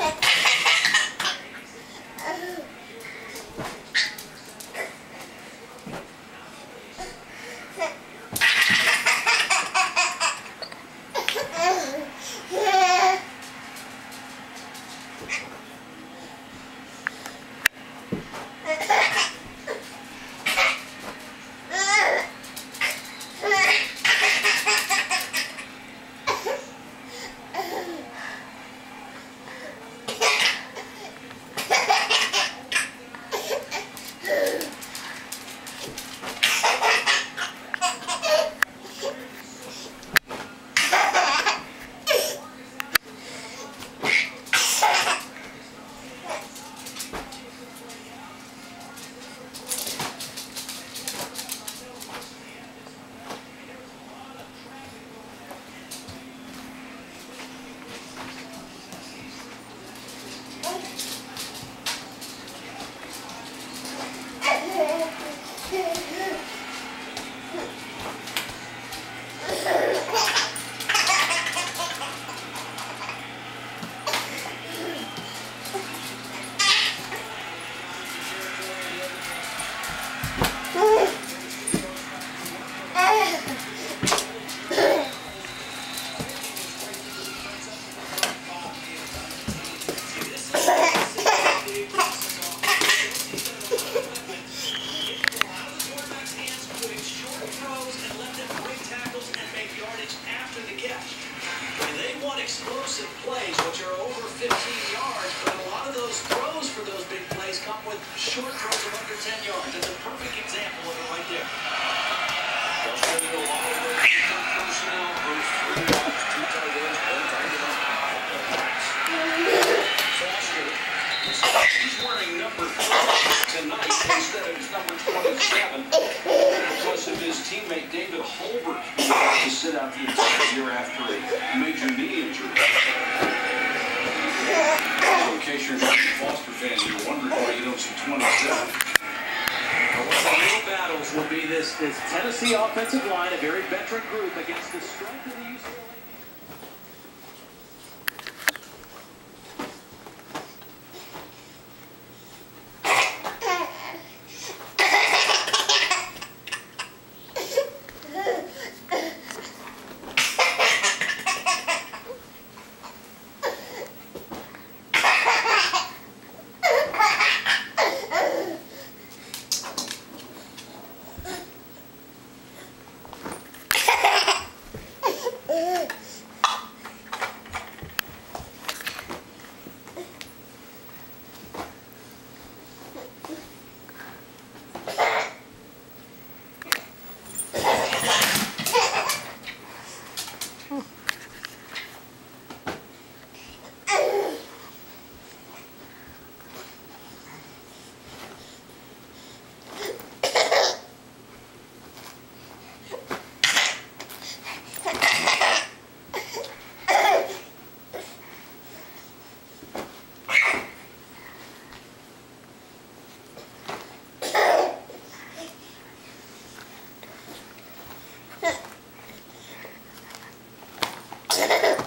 Okay. explosive plays, which are over 15 yards, but a lot of those throws for those big plays come with short throws of under 10 yards. That's a perfect example of it right there. He's one number tonight instead of his number 27 because of his teammate David Holbert who had to sit out the entire year after a major knee injury. So in case you're a Foster fan, you're wondering why you don't see 27. One of the real battles will be this, this Tennessee offensive line, a very veteran group against the strength of the UCLA. Yeah.